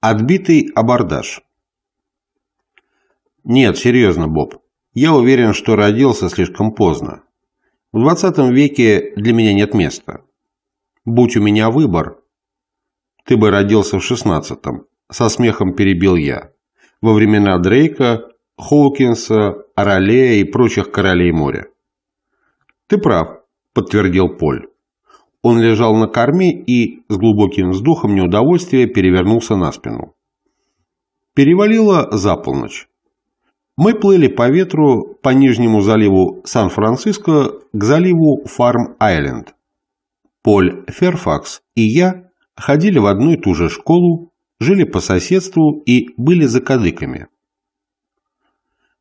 Отбитый абордаж. Нет, серьезно, Боб. Я уверен, что родился слишком поздно. В 20 веке для меня нет места. Будь у меня выбор, ты бы родился в 16-м, со смехом перебил я. Во времена Дрейка, Хоукинса, Оролея и прочих королей моря. Ты прав, подтвердил Поль. Он лежал на корме и с глубоким вздохом неудовольствия перевернулся на спину. Перевалило за полночь. Мы плыли по ветру по нижнему заливу Сан-Франциско к заливу Фарм-Айленд. Поль Ферфакс и я ходили в одну и ту же школу, жили по соседству и были закадыками.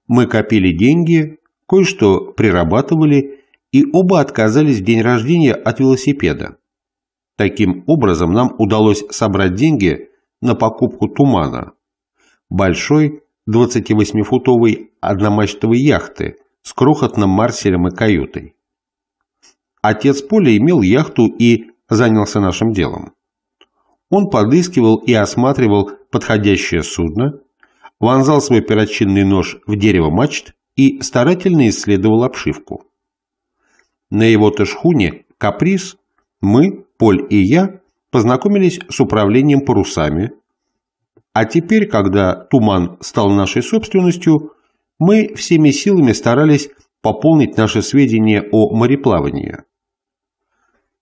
Мы копили деньги, кое-что прирабатывали и оба отказались в день рождения от велосипеда. Таким образом, нам удалось собрать деньги на покупку тумана, большой 28-футовой одномачтовой яхты с крохотным марселем и каютой. Отец Поля имел яхту и занялся нашим делом. Он подыскивал и осматривал подходящее судно, вонзал свой перочинный нож в дерево мачт и старательно исследовал обшивку. На его ташхуне «Каприз» мы, Поль и я, познакомились с управлением парусами, а теперь, когда туман стал нашей собственностью, мы всеми силами старались пополнить наши сведения о мореплавании.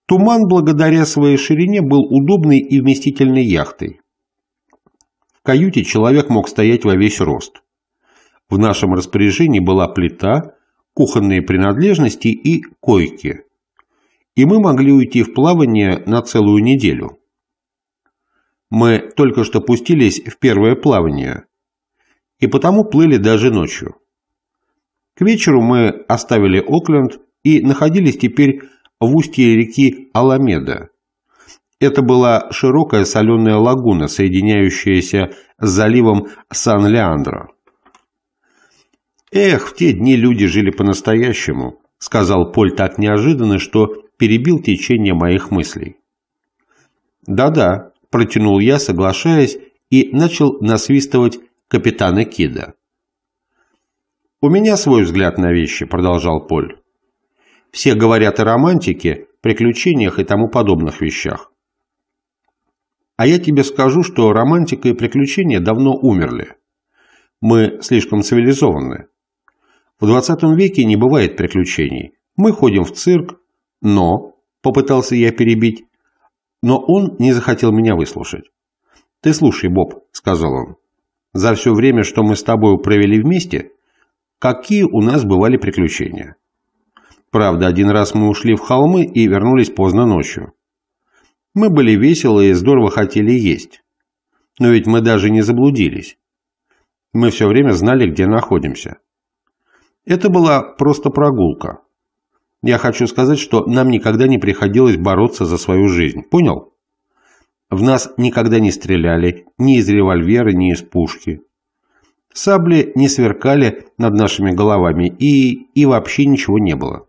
Туман, благодаря своей ширине, был удобной и вместительной яхтой. В каюте человек мог стоять во весь рост. В нашем распоряжении была плита, кухонные принадлежности и койки. И мы могли уйти в плавание на целую неделю. Мы только что пустились в первое плавание, и потому плыли даже ночью. К вечеру мы оставили Окленд и находились теперь в устье реки Аламеда. Это была широкая соленая лагуна, соединяющаяся с заливом Сан-Леандро. «Эх, в те дни люди жили по-настоящему», — сказал Поль так неожиданно, что перебил течение моих мыслей. «Да-да», — протянул я, соглашаясь, и начал насвистывать капитана Кида. «У меня свой взгляд на вещи», — продолжал Поль. «Все говорят о романтике, приключениях и тому подобных вещах. А я тебе скажу, что романтика и приключения давно умерли. Мы слишком цивилизованы. В 20 веке не бывает приключений. Мы ходим в цирк, но, попытался я перебить, но он не захотел меня выслушать. «Ты слушай, Боб», — сказал он, — «за все время, что мы с тобой провели вместе, какие у нас бывали приключения?» Правда, один раз мы ушли в холмы и вернулись поздно ночью. Мы были веселы и здорово хотели есть. Но ведь мы даже не заблудились. Мы все время знали, где находимся. Это была просто прогулка. Я хочу сказать, что нам никогда не приходилось бороться за свою жизнь. Понял? В нас никогда не стреляли ни из револьвера, ни из пушки. Сабли не сверкали над нашими головами, и, и вообще ничего не было.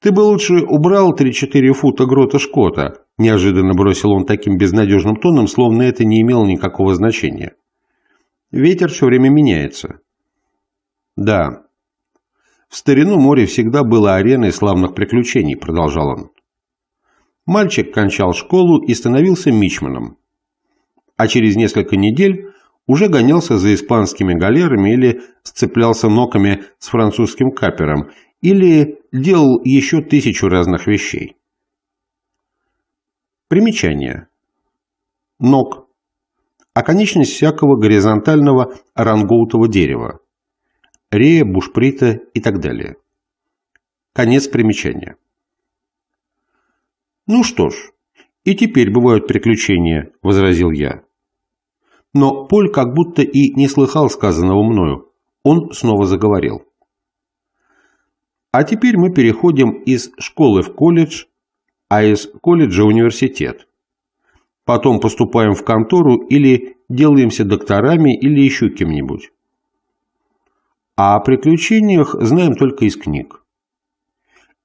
«Ты бы лучше убрал 3-4 фута грота Шкота», неожиданно бросил он таким безнадежным тоном, словно это не имело никакого значения. «Ветер все время меняется. Да. В старину море всегда было ареной славных приключений, продолжал он. Мальчик кончал школу и становился мичманом. А через несколько недель уже гонялся за испанскими галерами или сцеплялся ноками с французским капером, или делал еще тысячу разных вещей. Примечание. Нок. Оконечность всякого горизонтального орангоутового дерева рея, бушприта и так далее. Конец примечания. «Ну что ж, и теперь бывают приключения», – возразил я. Но Поль как будто и не слыхал сказанного мною. Он снова заговорил. А теперь мы переходим из школы в колледж, а из колледжа в университет. Потом поступаем в контору или делаемся докторами или еще кем-нибудь. А о приключениях знаем только из книг.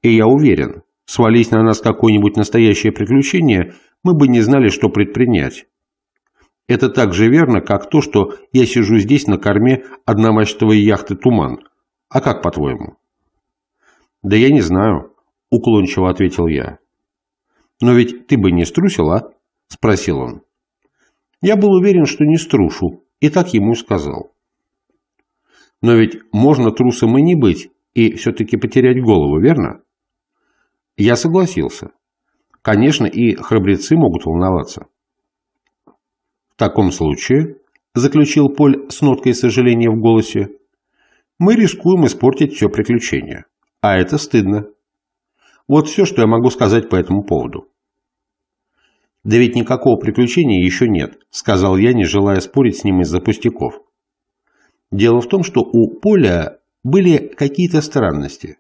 И я уверен, свались на нас какое-нибудь настоящее приключение, мы бы не знали, что предпринять. Это так же верно, как то, что я сижу здесь на корме одномачтовой яхты «Туман». А как, по-твоему? Да я не знаю, уклончиво ответил я. Но ведь ты бы не струсил, а? Спросил он. Я был уверен, что не струшу, и так ему сказал. Но ведь можно трусом и не быть, и все-таки потерять голову, верно? Я согласился. Конечно, и храбрецы могут волноваться. В таком случае, заключил Поль с ноткой сожаления в голосе, мы рискуем испортить все приключение. А это стыдно. Вот все, что я могу сказать по этому поводу. «Да ведь никакого приключения еще нет», — сказал я, не желая спорить с ним из-за пустяков. Дело в том, что у Поля были какие-то странности.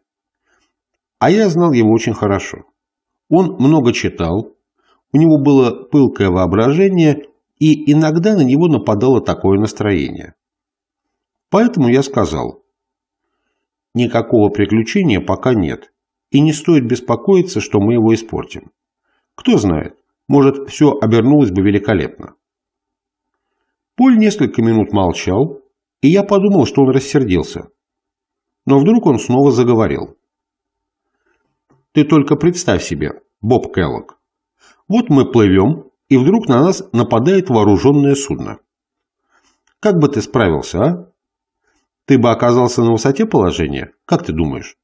А я знал его очень хорошо. Он много читал, у него было пылкое воображение и иногда на него нападало такое настроение. Поэтому я сказал, никакого приключения пока нет, и не стоит беспокоиться, что мы его испортим. Кто знает, может, все обернулось бы великолепно. Поль несколько минут молчал, и я подумал, что он рассердился. Но вдруг он снова заговорил. «Ты только представь себе, Боб Келлог. Вот мы плывем, и вдруг на нас нападает вооруженное судно. Как бы ты справился, а? Ты бы оказался на высоте положения? Как ты думаешь?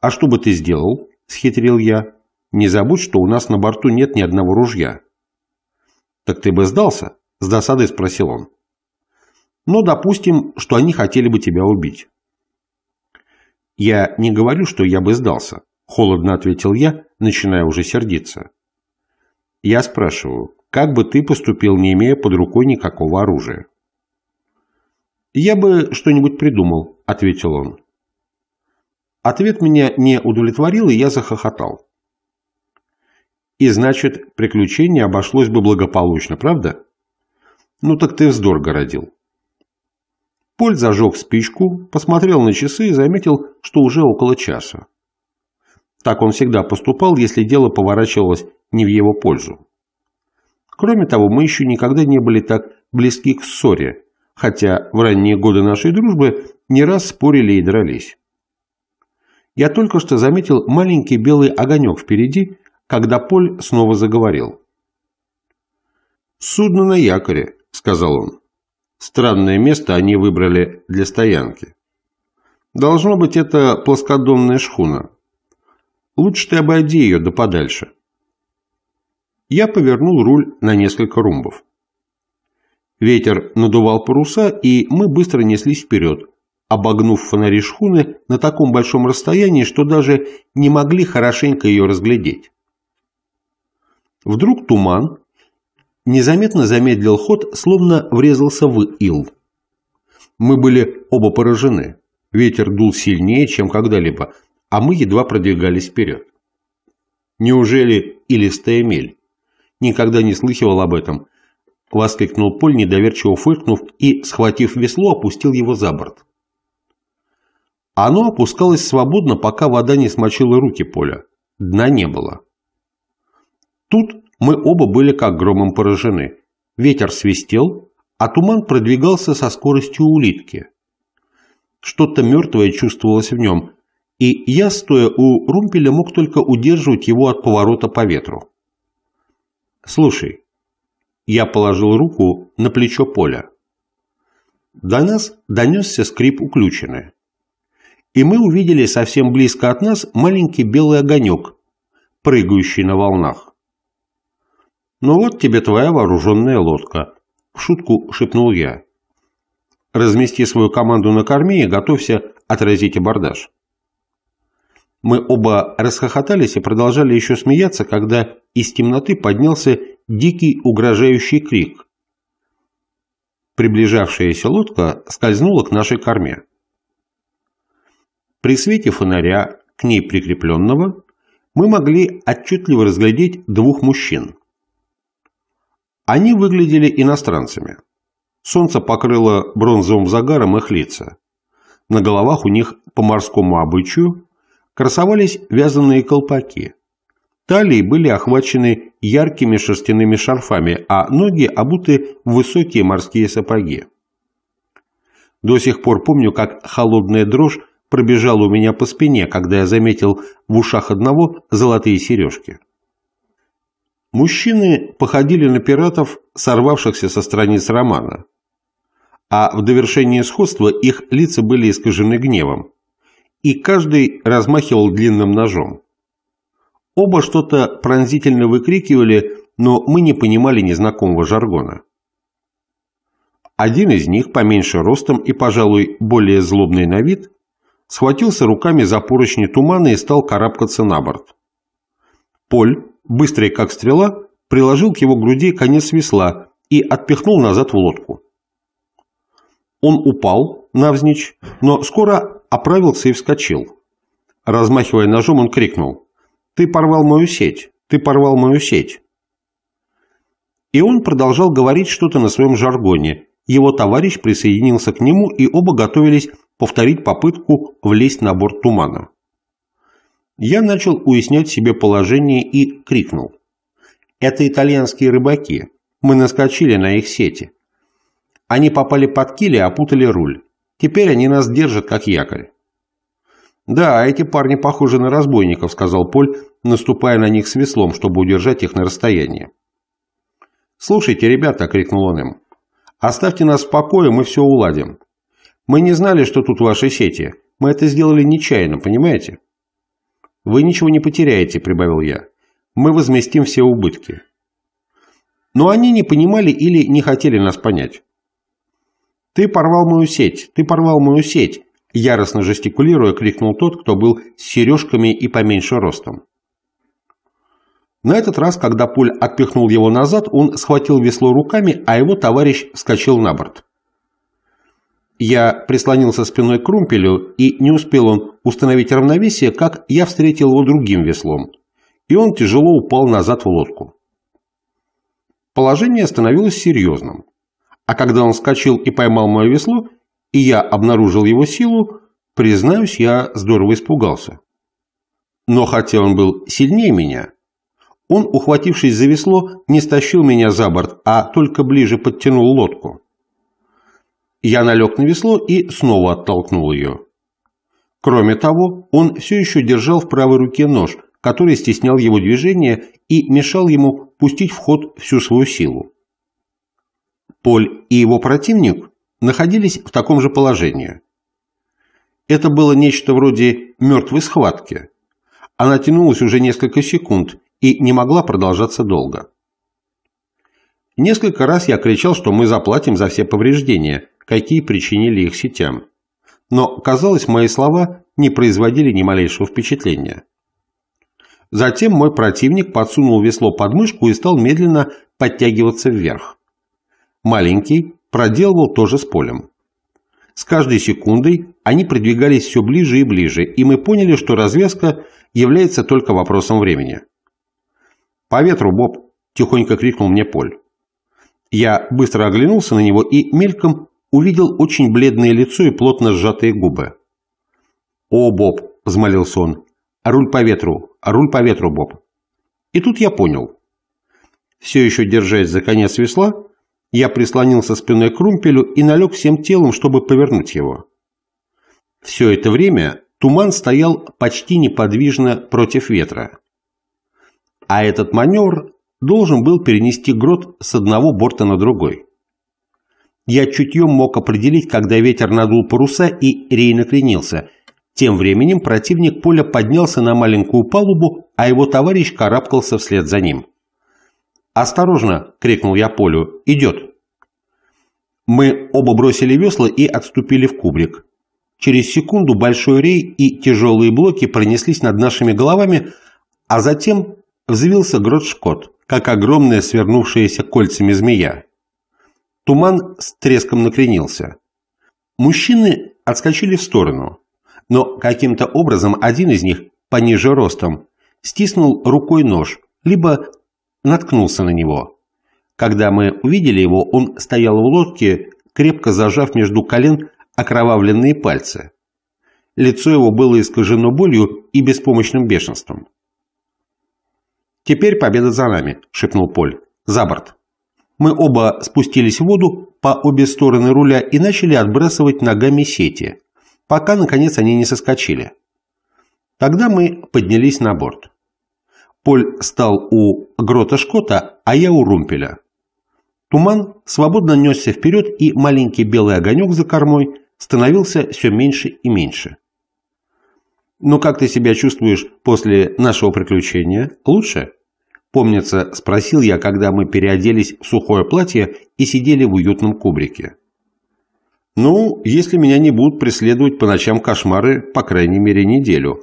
А что бы ты сделал? Схитрил я. Не забудь, что у нас на борту нет ни одного ружья. Так ты бы сдался? С досадой спросил он. Ну, допустим, что они хотели бы тебя убить. Я не говорю, что я бы сдался, холодно ответил я, начиная уже сердиться. Я спрашиваю, как бы ты поступил, не имея под рукой никакого оружия? «Я бы что-нибудь придумал», — ответил он. Ответ меня не удовлетворил, и я захохотал. И значит, приключение обошлось бы благополучно, правда? Ну так ты вздор городил. Поль зажег спичку, посмотрел на часы и заметил, что уже около часа. Так он всегда поступал, если дело поворачивалось не в его пользу. Кроме того, мы еще никогда не были так близки к ссоре, хотя в ранние годы нашей дружбы не раз спорили и дрались. Я только что заметил маленький белый огонек впереди, когда Поль снова заговорил. «Судно на якоре», — сказал он. «Странное место они выбрали для стоянки. Должно быть, это плоскодонная шхуна. Лучше ты обойди ее да подальше». Я повернул руль на несколько румбов. Ветер надувал паруса, и мы быстро неслись вперед, обогнув фонари шхуны на таком большом расстоянии, что даже не могли хорошенько ее разглядеть. Вдруг туман незаметно замедлил ход, словно врезался в ил. Мы были оба поражены. Ветер дул сильнее, чем когда-либо, а мы едва продвигались вперед. Неужели илистая мель? Никогда не слыхивал об этом –— воскликнул Поль, недоверчиво фыркнув и, схватив весло, опустил его за борт. Оно опускалось свободно, пока вода не смочила руки Поля. Дна не было. Тут мы оба были как громом поражены. Ветер свистел, а туман продвигался со скоростью улитки. Что-то мертвое чувствовалось в нем, и я, стоя у румпеля, мог только удерживать его от поворота по ветру. «Слушай, я положил руку на плечо Поля. До нас донесся скрип уключены. И мы увидели совсем близко от нас маленький белый огонек, прыгающий на волнах. «Ну вот тебе твоя вооруженная лодка», — в шутку шепнул я. «Размести свою команду на корме и готовься отразить абордаж». Мы оба расхохотались и продолжали еще смеяться, когда из темноты поднялся дикий угрожающий крик. Приближавшаяся лодка скользнула к нашей корме. При свете фонаря, к ней прикрепленного, мы могли отчетливо разглядеть двух мужчин. Они выглядели иностранцами. Солнце покрыло бронзовым загаром их лица. На головах у них по морскому обычаю красовались вязаные колпаки. талии были охвачены яркими шерстяными шарфами, а ноги обуты в высокие морские сапоги. До сих пор помню, как холодная дрожь пробежала у меня по спине, когда я заметил в ушах одного золотые сережки. Мужчины походили на пиратов, сорвавшихся со страниц романа. А в довершение сходства их лица были искажены гневом, и каждый размахивал длинным ножом. Оба что-то пронзительно выкрикивали, но мы не понимали незнакомого жаргона. Один из них, поменьше ростом и, пожалуй, более злобный на вид, схватился руками за поручни тумана и стал карабкаться на борт. Поль, быстрый как стрела, приложил к его груди конец весла и отпихнул назад в лодку. Он упал навзничь, но скоро оправился и вскочил. Размахивая ножом, он крикнул «Ты порвал мою сеть! Ты порвал мою сеть!» И он продолжал говорить что-то на своем жаргоне. Его товарищ присоединился к нему, и оба готовились повторить попытку влезть на борт тумана. Я начал уяснять себе положение и крикнул. «Это итальянские рыбаки. Мы наскочили на их сети. Они попали под киль и опутали руль. Теперь они нас держат, как якорь». «Да, эти парни похожи на разбойников», — сказал Поль, наступая на них с веслом, чтобы удержать их на расстоянии. «Слушайте, ребята», — крикнул он им, — «оставьте нас в покое, мы все уладим. Мы не знали, что тут ваши сети. Мы это сделали нечаянно, понимаете?» «Вы ничего не потеряете», — прибавил я. «Мы возместим все убытки». Но они не понимали или не хотели нас понять. «Ты порвал мою сеть! Ты порвал мою сеть!» Яростно жестикулируя, крикнул тот, кто был с сережками и поменьше ростом. На этот раз, когда Поль отпихнул его назад, он схватил весло руками, а его товарищ вскочил на борт. Я прислонился спиной к румпелю, и не успел он установить равновесие, как я встретил его другим веслом, и он тяжело упал назад в лодку. Положение становилось серьезным. А когда он вскочил и поймал мое весло, и я обнаружил его силу, признаюсь, я здорово испугался. Но хотя он был сильнее меня, он, ухватившись за весло, не стащил меня за борт, а только ближе подтянул лодку. Я налег на весло и снова оттолкнул ее. Кроме того, он все еще держал в правой руке нож, который стеснял его движение и мешал ему пустить в ход всю свою силу. Поль и его противник находились в таком же положении. Это было нечто вроде мертвой схватки. Она тянулась уже несколько секунд и не могла продолжаться долго. Несколько раз я кричал, что мы заплатим за все повреждения, какие причинили их сетям. Но, казалось, мои слова не производили ни малейшего впечатления. Затем мой противник подсунул весло под мышку и стал медленно подтягиваться вверх. Маленький проделывал то же с полем. С каждой секундой они продвигались все ближе и ближе, и мы поняли, что развязка является только вопросом времени. «По ветру, Боб!» – тихонько крикнул мне Поль. Я быстро оглянулся на него и мельком увидел очень бледное лицо и плотно сжатые губы. «О, Боб!» – взмолился он. «Руль по ветру! Руль по ветру, Боб!» И тут я понял. Все еще держась за конец весла, я прислонился спиной к румпелю и налег всем телом, чтобы повернуть его. Все это время туман стоял почти неподвижно против ветра. А этот маневр должен был перенести грот с одного борта на другой. Я чутьем мог определить, когда ветер надул паруса и рей накренился. Тем временем противник поля поднялся на маленькую палубу, а его товарищ карабкался вслед за ним. «Осторожно!» – крикнул я Полю. «Идет!» Мы оба бросили весла и отступили в кубрик. Через секунду большой рей и тяжелые блоки пронеслись над нашими головами, а затем взвился грот-шкот, как огромная свернувшаяся кольцами змея. Туман с треском накренился. Мужчины отскочили в сторону, но каким-то образом один из них, пониже ростом, стиснул рукой нож, либо наткнулся на него. Когда мы увидели его, он стоял в лодке, крепко зажав между колен окровавленные пальцы. Лицо его было искажено болью и беспомощным бешенством. «Теперь победа за нами», — шепнул Поль. «За борт». Мы оба спустились в воду по обе стороны руля и начали отбрасывать ногами сети, пока, наконец, они не соскочили. Тогда мы поднялись на борт. Поль стал у грота Шкота, а я у румпеля. Туман свободно несся вперед, и маленький белый огонек за кормой становился все меньше и меньше. «Ну как ты себя чувствуешь после нашего приключения? Лучше?» Помнится, спросил я, когда мы переоделись в сухое платье и сидели в уютном кубрике. «Ну, если меня не будут преследовать по ночам кошмары, по крайней мере, неделю».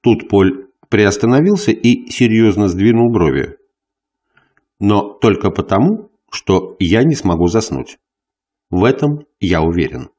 Тут Поль приостановился и серьезно сдвинул брови. Но только потому, что я не смогу заснуть. В этом я уверен.